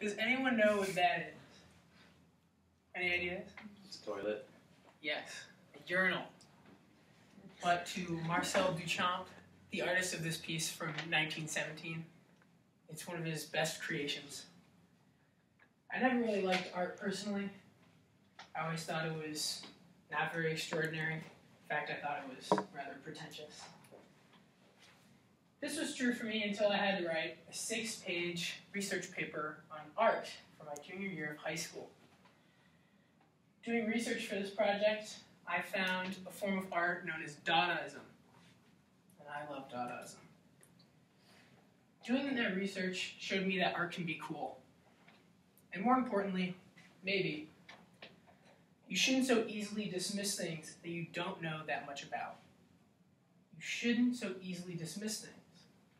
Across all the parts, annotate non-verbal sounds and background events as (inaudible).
Does anyone know what that is? Any ideas? It's a toilet. Yes, a urinal. But to Marcel Duchamp, the artist of this piece from 1917, it's one of his best creations. I never really liked art personally. I always thought it was not very extraordinary. In fact, I thought it was rather pretentious. This was true for me until I had to write a six page research paper on art for my junior year of high school. Doing research for this project, I found a form of art known as Dadaism. And I love Dadaism. Doing that research showed me that art can be cool. And more importantly, maybe, you shouldn't so easily dismiss things that you don't know that much about. You shouldn't so easily dismiss things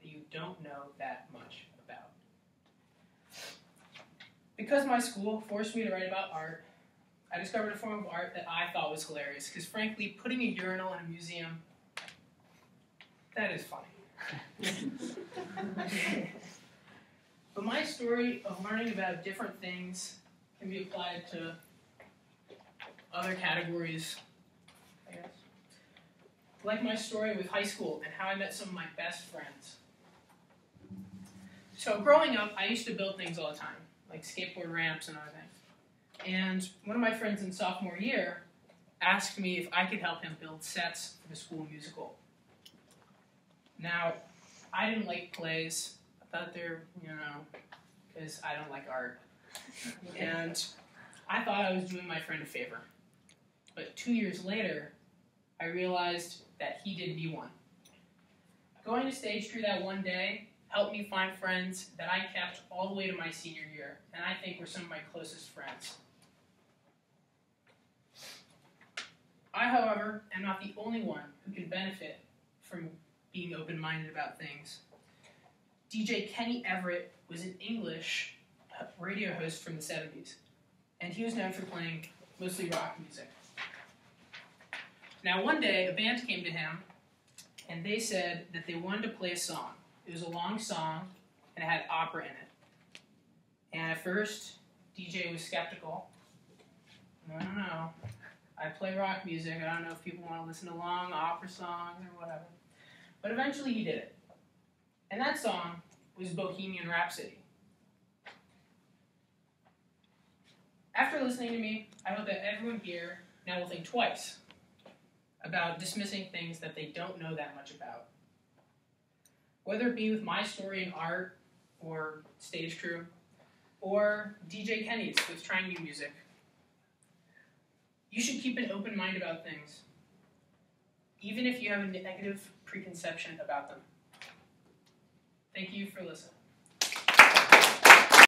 that you don't know that much about. Because my school forced me to write about art, I discovered a form of art that I thought was hilarious. Because frankly, putting a urinal in a museum, that is funny. (laughs) but my story of learning about different things can be applied to other categories, I guess. Like my story with high school and how I met some of my best friends. So growing up, I used to build things all the time, like skateboard ramps and other things. And one of my friends in sophomore year asked me if I could help him build sets for the school musical. Now, I didn't like plays. I thought they're, you know, because I don't like art. (laughs) And I thought I was doing my friend a favor. But two years later, I realized that he did me one. Going to stage crew that one day helped me find friends that I kept all the way to my senior year, and I think were some of my closest friends. I, however, am not the only one who can benefit from being open minded about things. DJ Kenny Everett was an English radio host from the 70s, and he was known for playing mostly rock music. Now, one day, a band came to him, and they said that they wanted to play a song. It was a long song, and it had opera in it. And at first, DJ was skeptical. I don't know. I play rock music. I don't know if people want to listen to long opera songs or whatever. But eventually he did it. And that song was Bohemian Rhapsody. After listening to me, I hope that everyone here now will think twice about dismissing things that they don't know that much about. Whether it be with my story in art or stage crew, or DJ Kenny's with trying new music. You should keep an open mind about things, even if you have a negative preconception about them. Thank you for listening.